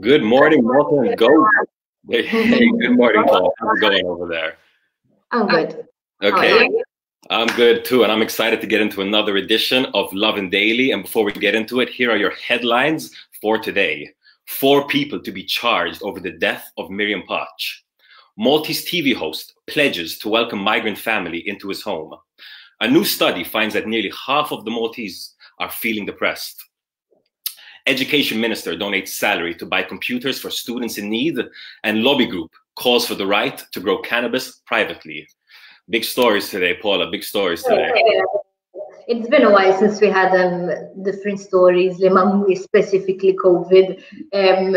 Good morning, welcome, go. Hey, good morning, Paul. How's it going over there? I'm good. Uh, okay. I'm good too, and I'm excited to get into another edition of Lovin Daily. And before we get into it, here are your headlines for today. Four people to be charged over the death of Miriam Pace. Maltese TV host pledges to welcome migrant family into his home. A new study finds that nearly half of the Maltese are feeling depressed. Education minister donates salary to buy computers for students in need, and lobby group calls for the right to grow cannabis privately. Big stories today, Paula. Big stories today. It's been a while since we had um, different stories li specifically COVID. Um,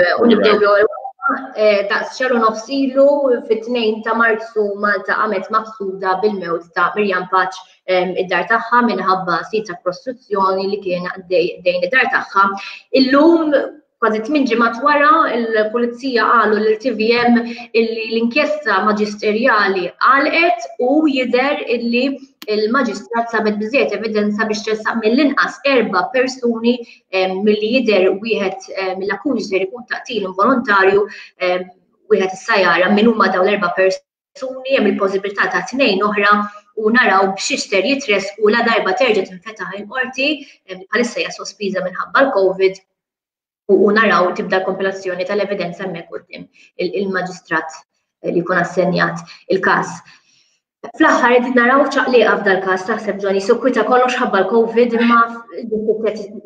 Eh, daqs xaru nofsilu fit-tnejn ta' Marzu Malta għamet maqsuda bil-mewt ta' Mirjam Paċ id-dar tagħha minħabba sit ta' prostituzzjoni li kien dejn id-dar tagħha. Illum kważi tmin ġimgħat wara il-pulizija qalu l-TVM l-inkjesta maġisterjali għalqet u jidher illi il-maġistrat sabet biżiet evidenza biex tressaq mill-inqas erba persuni mill-li jider wieħed mill-akkużi ser ikun taqtil involontarju wieħed is-sajara minn huma dawn l-erba persuni hemm il-possibilità ta' tnejn oħra u naraw b'xister jitres u la darba terġa' tinfetaħ il-qorti bħalissa hija sospiża minħabba l-COVID u naraw tibda kompilazzjoni tal-evidenza hemmhekk quddiem il-maġistrat eh, li jkun assenjat il-każ. Fl-aħħar qed naraw ċaqliqa f'dal każ taħseb ġoni kollox ħabba l-COVID imma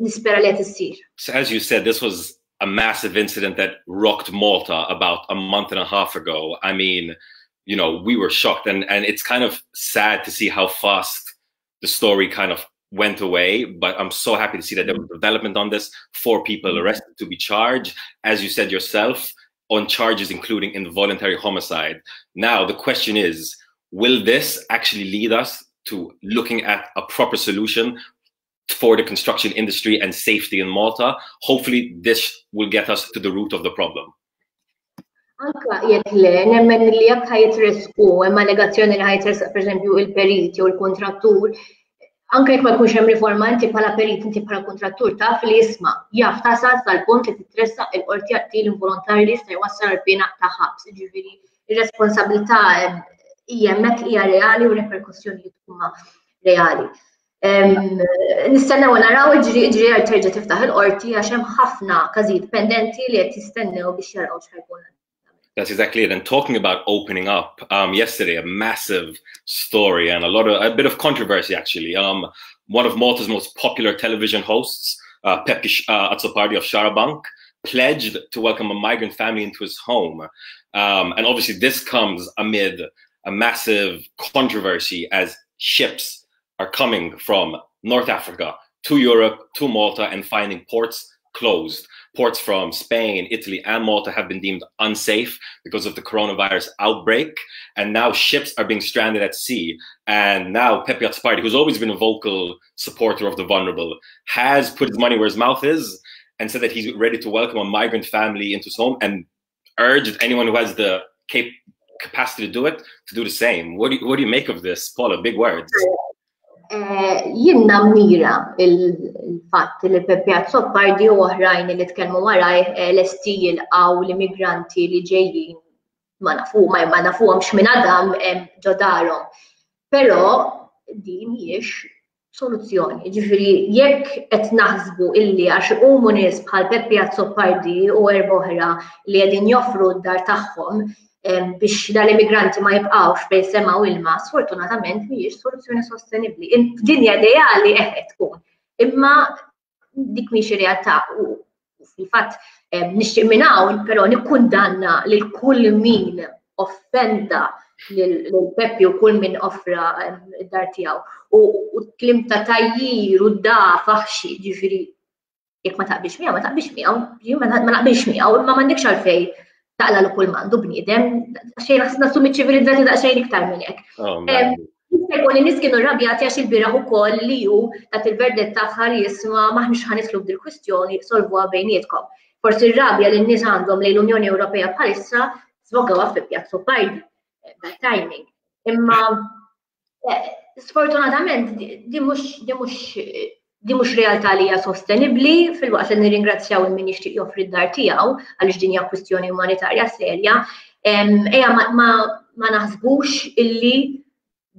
nispera li qed issir. So as you said, this was a massive incident that rocked Malta about a month and a half ago. I mean, you know, we were shocked and and it's kind of sad to see how fast the story kind of went away, but I'm so happy to see that there was development on this. Four people arrested to be charged, as you said yourself, on charges including involuntary homicide. Now the question is, will this actually lead us to looking at a proper solution for the construction industry and safety in Malta? Hopefully, this will get us to the root of the problem. Anka jekk le, nemmen li jekk ħajtresqu hemm allegazzjoni li ħajtresq pereżempju il-perit jew il-kontrattur, anke jekk ma jkunx hemm riforma inti bħala perit inti bħala kontrattur taf li jisma' jaf tasal tal-punt li titressaq il-qorti għattil involontarji li jista' jwassal l-pena ta' ħabs. Ġifieri ir-responsabilità hija reali u reperkussjoni huma reali. Naraw terġa' tiftaħ il-qorti għax hemm ħafna każijiet pendenti li qed jistennew biex jaraw x'ħajkun. That's exactly it. And talking about opening up, um, yesterday a massive story and a lot of a bit of controversy actually. Um, one of Malta's most popular television hosts, uh, Peppi uh, Azzopardi of Xarabank, pledged to welcome a migrant family into his home. Um, and obviously, this comes amid a massive controversy as ships are coming from North Africa to Europe, to Malta, and finding ports closed. Ports from Spain, Italy, and Malta have been deemed unsafe because of the coronavirus outbreak. And now ships are being stranded at sea. And now Peppi Azzopardi, who's always been a vocal supporter of the vulnerable, has put his money where his mouth is and said that he's ready to welcome a migrant family into his home and urged anyone who has the cap capacity to do it to do the same. What do you, what do you make of this, Paula? Big words. Eh, jinnna mira il-fatt li Pepjazzo Pardi u oħrajn li tkellmu waraj eh, l-estil għaw l-immigranti li ġejjin ma nafu ma nafu għamx minn għadam eh, ġodarhom. Però din miex soluzzjoni. Ġifiri, jekk qed naħsbu illi għax umu nies bħal Pepe Pardi u erboħra li qegħdin joffru d-dar tagħhom biex dal-immigranti ma jibqawx bej sema u ilma, sfortunatament mhijiex soluzzjoni sostenibbli. Dinja ideali eh, qed tkun. Imma dik mhix realtà u fil-fatt nixtieq minn hawn però nikkundanna lil kull min offenda l-Peppi u kull min offra id-dar tiegħu. U klim ta' tajjir u da faħxi ġifieri jekk ma taqbix miegħu, ma taqbix miegħu, ma naqbilx miegħu, imma m'għandekx għalfej taqla l kull mandu bniedem, xejn nassu ċivilizzati da xejn iktar minn hekk. Jkun in-nies kienu rrabjati għax il-biraħ ukoll li ju tat il-verdet tagħha jisma' maħniex ħanislu b'dil kwistjoni solvuha bejnietkom. Forsi r-rabja li n-nies għandhom lejn l-Unjoni Ewropea bħalissa svogaw fi pjazzu bajdi, bad timing. Imma sfortunatament di mhux di mhux realtà li hija sostenibbli fil-waqt li nirringrazzjaw il min jixtieq joffri d-dar tiegħu għaliex din hija kwistjoni umanitarja serja, eja ma naħsbux illi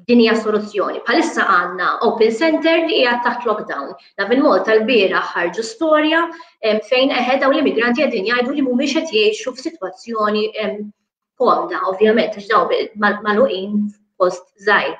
din hija soluzzjoni. Palissa għandna Open Center li hija taħt lockdown. Da fil-Malta l-bira ħarġu storja fejn eħed dawn l-immigranti għedin jgħidu li mhumiex qed jgħixu f'sitwazzjoni komda, ovvjament, għax mal-luqin post żgħir.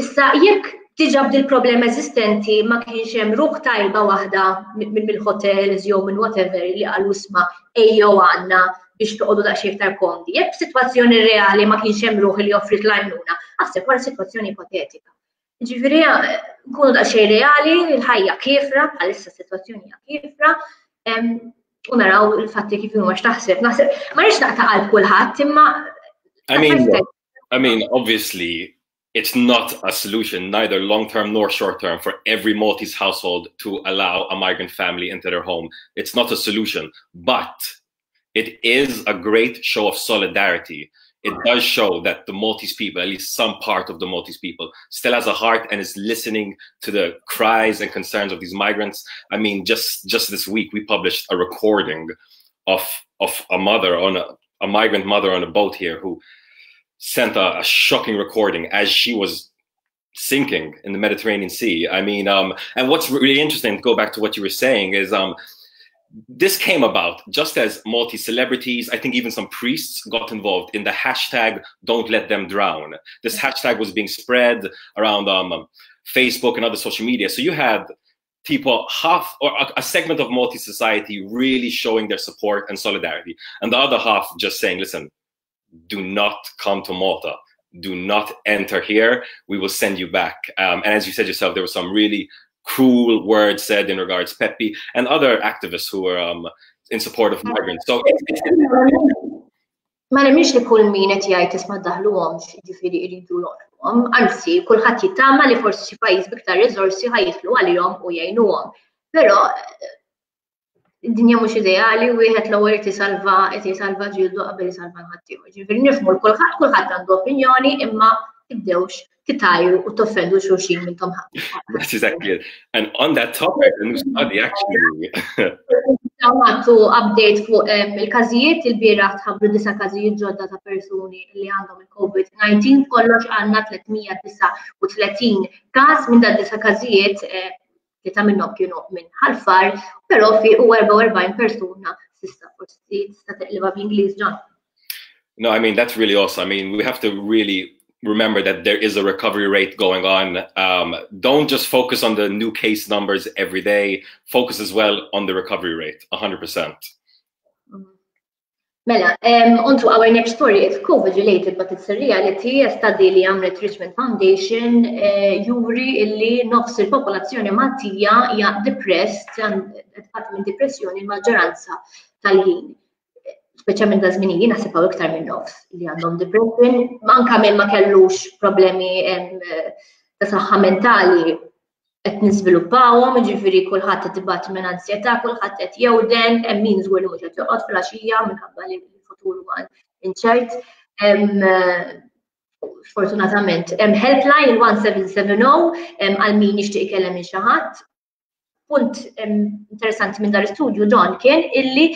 Issa jekk tiġab dil problem eżistenti ma kienx hemm ruħ tajba waħda mill-hotels jew minn whatever li qalu isma' ejjew għandna biex toqgħodu daqsxejn iktar kondi. Jekk situazzjoni reali ma kienx hemm ruħ li joffri l-għajnuna, aħseb wara situazzjoni ipotetika. Ġifieri nkunu daqsxejn reali, il-ħajja kifra, bħalissa situazzjoni hija kifra, u naraw il-fatti kif huma x'taħseb. Naħseb ma rridx naqta' qalb kulħadd imma I mean, I mean, obviously, it's not a solution, neither long term nor short term, for every Maltese household to allow a migrant family into their home. It's not a solution, but it is a great show of solidarity. It does show that the Maltese people, at least some part of the Maltese people, still has a heart and is listening to the cries and concerns of these migrants. I mean, just just this week we published a recording of of a mother on a, a migrant mother on a boat here who sent a, a shocking recording as she was sinking in the Mediterranean Sea. I mean, um, and what's really interesting, to go back to what you were saying, is um, this came about just as multi celebrities, I think even some priests got involved in the hashtag don't let them drown. This hashtag was being spread around um, Facebook and other social media. So you had people, half or a, a segment of multi society really showing their support and solidarity, and the other half just saying, listen, do not come to Malta. Do not enter here. We will send you back. Um, and as you said yourself, there were some really cruel words said in regards Peppi and other activists who were um, in support of migrants. So ma nemix li kull min qed jgħid isma' daħluhomx, ġifieri jridu joqgħuhom, anzi kulħadd jittama li forsi xi pajjiż biktar riżorsi ħajitlu għalihom u jgħinuhom. Però id-dinja mhux ideali u wieħed l-ewwel qed jisalva qed jisalva ġildu qabel jisalva l-ħaddieħor. Ġifieri nifhmu l-kulħadd kulħadd għandu opinjoni imma tibdewx titajru u toffendu xulxin minnhom That's exactly it. And on that topic, the new study actually. Għamatu update fuq il-kazijiet il-biraħ tħabru disa kazijiet ġodda ta' persuni li għandhom il-COVID-19 kollox għanna 339 kas minn da disa kazijiet minn ħalfar, però fi u 44 persuna sista forsi. No, I mean, that's really awesome. I mean, we have to really remember that there is a recovery rate going on. Um, don't just focus on the new case numbers every day. Focus as well on the recovery rate, 100%. Mela, um, on to our next story, it's COVID related, but it's a reality. A study li għamlet Richmond Foundation uh, juri illi nofs il-popolazzjoni Maltija hija depressed, għat minn depressjoni l-maġġoranza tal-ħin. Speċjalment da żmien jiena hawn iktar minn nofs li għandhom depression, anke minn ma kellux problemi ta' saħħa mentali qed niżviluppawhom, jiġifieri kulħadd qed tibgħat minn ansjetà, kulħadd qed jewden, hemm min żgur li mhux qed joqgħod fil-għaxija minħabba li l-futur huwa inċert. Fortunatament, hemm helpline il-1770 għal min jixtieq ikellem minn xi ħadd punt interessanti minn dar istudju John kien illi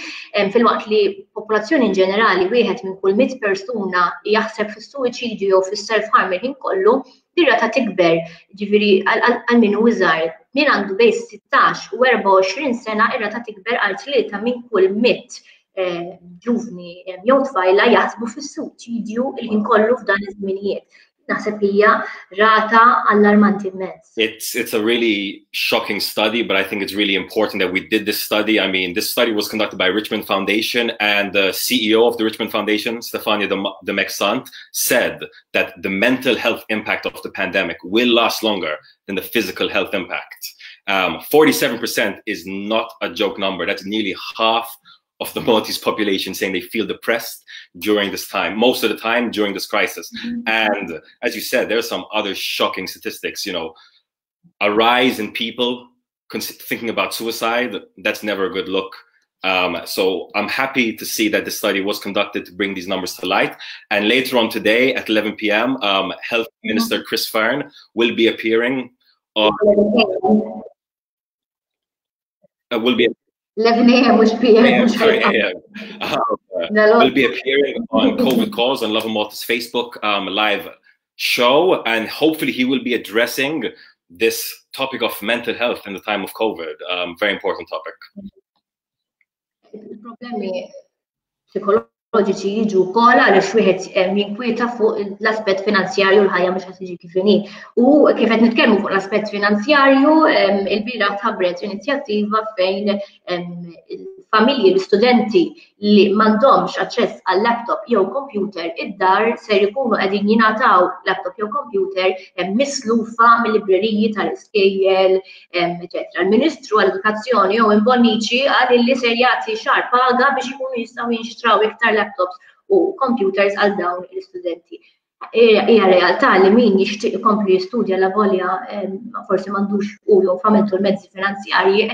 fil-waqt li popolazzjoni in ġenerali wieħed minn kull mit persuna jaħseb fis-suicidju jew fis-self-harming kollu, dirra ta' tikber ġifiri għal min użar min għandu bej 16 u 24 sena irra ta' tikber għal tlieta minn kull mit eh, ġuvni eh, jew tfajla jaħsbu fis-suicidju il-ħin kollu f'dan iż-żminijiet. Rata. It's it's a really shocking study, but I think it's really important that we did this study. I mean, this study was conducted by Richmond Foundation, and the CEO of the Richmond Foundation, Stephania Dimech Sant, said that the mental health impact of the pandemic will last longer than the physical health impact. 47% um, is not a joke number. That's nearly half of the Maltese population saying they feel depressed during this time, most of the time during this crisis. Mm-hmm. And as you said, there are some other shocking statistics. You know, a rise in people thinking about suicide. That's never a good look. Um, so I'm happy to see that the study was conducted to bring these numbers to light. And later on today at 11 p.m., um, Health Minister Chris Fearne will be appearing on uh, will be 11 a.m. mhux PM. sorry, AM. Uh, will be appearing on COVID calls on Lovin Malta's Facebook um, live show, and hopefully he will be addressing this topic of mental health in the time of COVID. Um, very important topic. Psikoloġiċi jiġu wkoll għaliex wieħed eh, jinkwieta fuq l-aspett finanzjarju l-ħajja mhux qed tiġi kif inhi. U kif qed nitkellmu fuq l-aspett finanzjarju, il-bira tħabbret inizjattiva fejn familji l-studenti li m'għandhomx aċċess għal laptop jew computer id-dar ser ikunu qegħdin jingħataw laptop jew computer mislufa mill-libreriji tal-iskejjel, eċetera. Il-Ministru għall-Edukazzjoni jew imbonniċi għal li ser jagħti xar paga biex ikunu jistgħu jinxtraw iktar laptops u computers għal dawn realtà li min la volja u jew familtu l-mezzi finanzjarji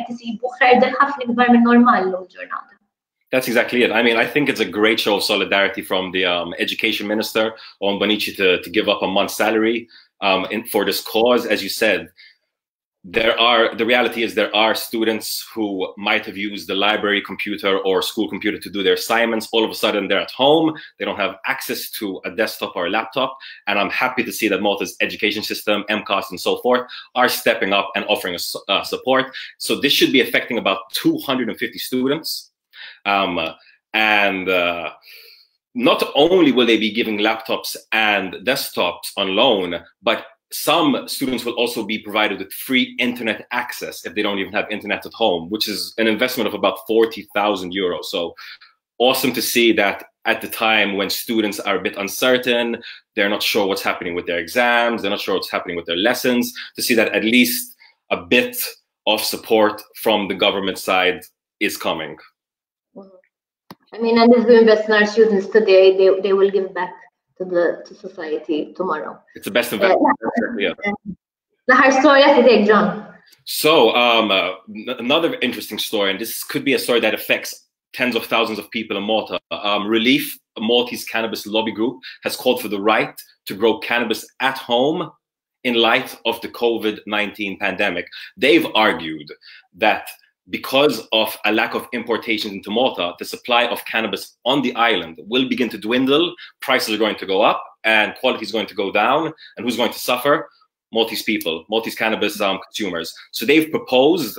minn l ġurnata. That's exactly it. I mean, I think it's a great show of solidarity from the um, education minister Owen Bonnici to, to give up a month's salary um, in, for this cause. As you said, there are the reality is there are students who might have used the library computer or school computer to do their assignments. All of a sudden they're at home. They don't have access to a desktop or a laptop. And i'm happy to see that malta's education system MCAST and so forth are stepping up and offering us uh, support. So this should be affecting about 250 students. Um, and uh, not only will they be giving laptops and desktops on loan but some students will also be provided with free internet access if they don't even have internet at home, which is an investment of about 40,000 euros. So awesome to see that at the time when students are a bit uncertain, they're not sure what's happening with their exams, they're not sure what's happening with their lessons, to see that at least a bit of support from the government side is coming. I mean, and if we invest in our students today, they, they will give back to the to society tomorrow. It's the best investment. Uh, yeah. Storja fidejk, John. So, um, uh, another interesting story, and this could be a story that affects tens of thousands of people in Malta. Um, ReLeaf, a Maltese cannabis lobby group, has called for the right to grow cannabis at home in light of the COVID 19 pandemic. They've argued that because of a lack of importations into Malta, the supply of cannabis on the island will begin to dwindle, prices are going to go up, and quality is going to go down. And who's going to suffer? Maltese people, Maltese cannabis um, consumers. So they've proposed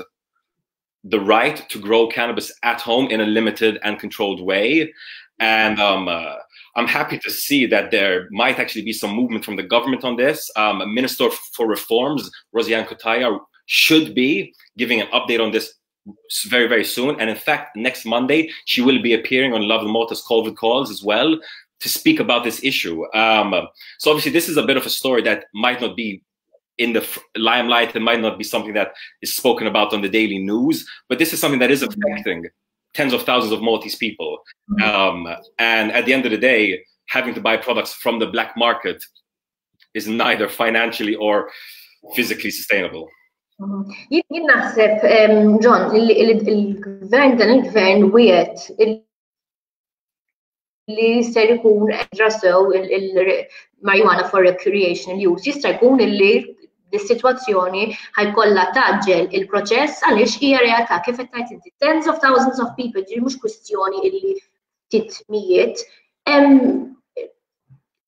the right to grow cannabis at home in a limited and controlled way. And um, uh, I'm happy to see that there might actually be some movement from the government on this. Um, Minister for Reforms, Rosianne Cutajar, should be giving an update on this very, very soon. And in fact, next Monday, she will be appearing on Lovin Malta's COVID calls as well to speak about this issue. Um, so obviously, this is a bit of a story that might not be in the limelight and might not be something that is spoken about on the daily news, but this is something that is affecting tens of thousands of Maltese people. Um, and at the end of the day, having to buy products from the black market is neither financially or physically sustainable. Jien naħseb, John, il-gvern dan il-gvern wiet li ser ikun drasew il-marijuana for recreational use, jista' jkun illi dis-sitwazzjoni ħajkollha taġġel il-proċess għaliex hija realtà. Kif qed tajt inti tens of thousands of people ġiri mhux kwistjoni illi titmijiet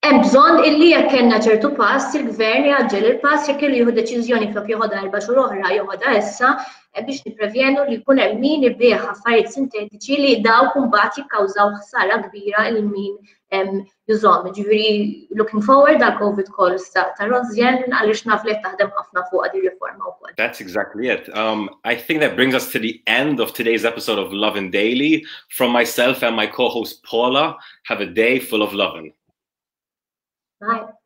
Hemm bżonn illi jekk kellna ċertu pass il-gvern jaġġel il-pass jekk jieħu deċiżjoni flok erba' xhur oħra issa eh, biex li jkun hemm min affarijiet sintetiċi li dawk imbagħad jikkawżaw ħsara kbira lil min. Ġifieri looking forward għal COVID calls ta' Rozjen għaliex naf li taħdem ħafna fuq riforma wkoll. That's exactly it. Um, I think that brings us to the end of today's episode of Lovin' Daily. From myself and my co-host Paula, have a day full of lovin'. Bye.